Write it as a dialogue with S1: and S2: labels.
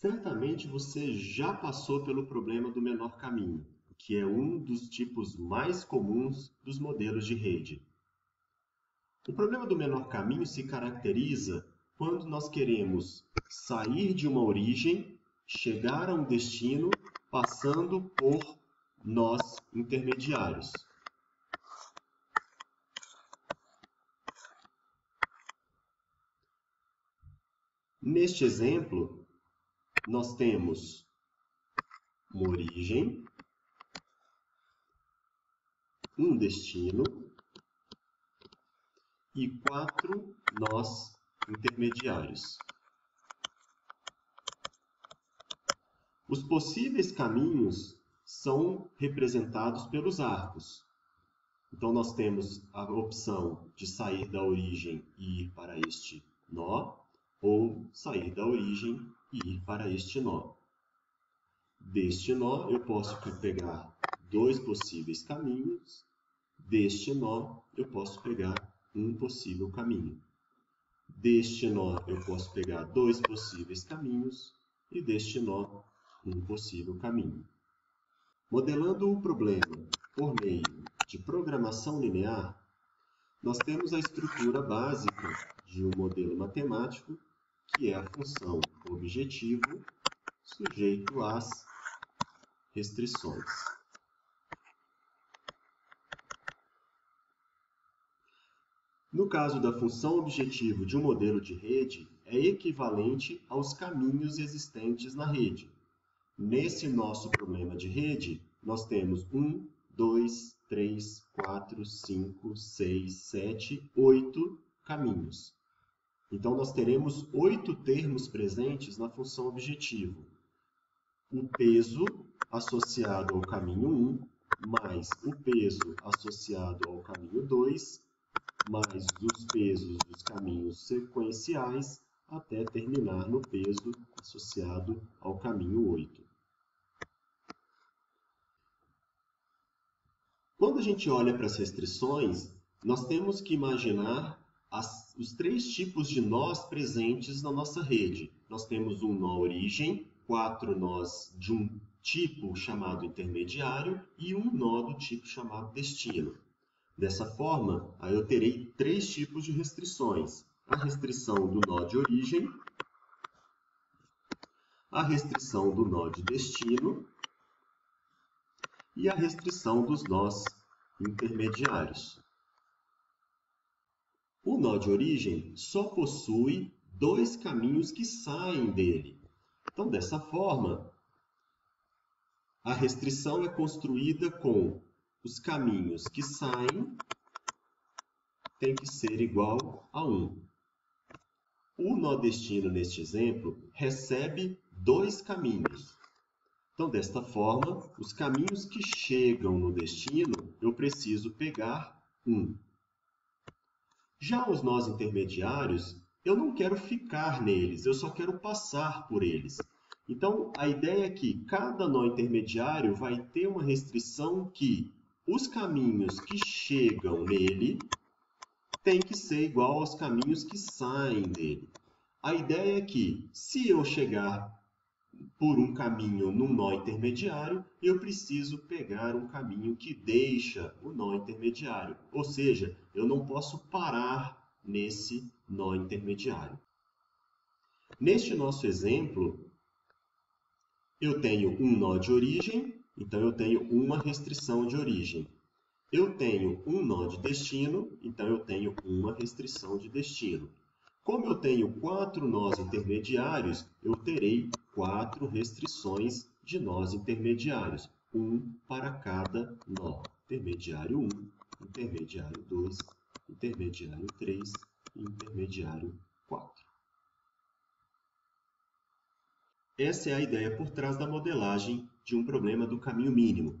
S1: Certamente você já passou pelo problema do menor caminho, que é um dos tipos mais comuns dos modelos de rede. O problema do menor caminho se caracteriza quando nós queremos sair de uma origem, chegar a um destino, passando por nós intermediários. Neste exemplo, nós temos uma origem, um destino e quatro nós intermediários. Os possíveis caminhos são representados pelos arcos. Então, nós temos a opção de sair da origem e ir para este nó, ou sair da origem e ir para este nó. Deste nó, eu posso pegar dois possíveis caminhos. Deste nó, eu posso pegar um possível caminho. Deste nó, eu posso pegar dois possíveis caminhos. E deste nó, um possível caminho. Modelando o problema por meio de programação linear, nós temos a estrutura básica de um modelo matemático que é a função objetivo sujeito às restrições. No caso da função objetivo de um modelo de rede, é equivalente aos caminhos existentes na rede. Nesse nosso problema de rede, nós temos 1, 2, 3, 4, 5, 6, 7, 8 caminhos. Então, nós teremos oito termos presentes na função objetivo. O peso associado ao caminho 1, mais o peso associado ao caminho 2, mais os pesos dos caminhos sequenciais, até terminar no peso associado ao caminho 8. Quando a gente olha para as restrições, nós temos que imaginar as, os três tipos de nós presentes na nossa rede. Nós temos um nó origem, quatro nós de um tipo chamado intermediário e um nó do tipo chamado destino. Dessa forma, aí eu terei três tipos de restrições. A restrição do nó de origem, a restrição do nó de destino e a restrição dos nós intermediários. O nó de origem só possui dois caminhos que saem dele. Então, dessa forma, a restrição é construída com os caminhos que saem tem que ser igual a 1. O nó destino, neste exemplo, recebe dois caminhos. Então, desta forma, os caminhos que chegam no destino, eu preciso pegar um. Já os nós intermediários, eu não quero ficar neles, eu só quero passar por eles. Então, a ideia é que cada nó intermediário vai ter uma restrição que os caminhos que chegam nele têm que ser igual aos caminhos que saem dele. A ideia é que, se eu chegar por um caminho num nó intermediário, eu preciso pegar um caminho que deixa o nó intermediário. Ou seja, eu não posso parar nesse nó intermediário. Neste nosso exemplo, eu tenho um nó de origem, então eu tenho uma restrição de origem. Eu tenho um nó de destino, então eu tenho uma restrição de destino. Como eu tenho quatro nós intermediários, eu terei quatro restrições de nós intermediários, um para cada nó. Intermediário 1, intermediário 2, intermediário 3 e intermediário 4. Essa é a ideia por trás da modelagem de um problema do caminho mínimo.